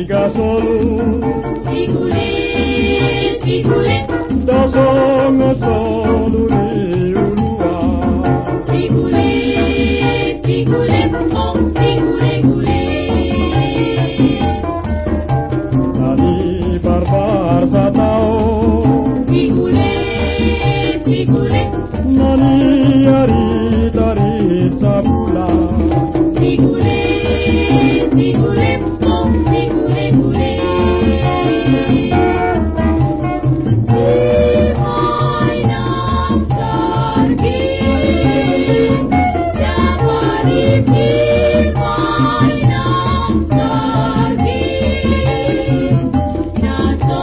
Siga solo. Sigule, sigule. Dos ojos